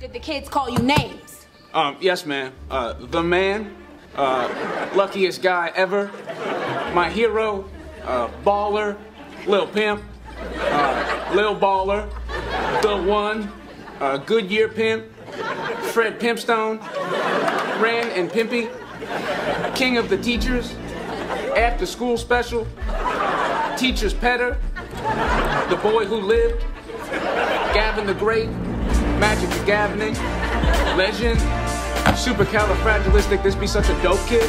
Did the kids call you names? Um, yes, ma'am. Uh, the man, uh, luckiest guy ever, my hero, uh, baller, Lil Pimp, uh, Lil Baller, the one, uh, Goodyear Pimp, Fred Pimpstone, Ran and Pimpy, King of the Teachers, After School Special, Teacher's Petter, The Boy Who Lived, Gavin the Great, Magic the Gavining, Legend, Supercalifragilistic, this be such a dope kid.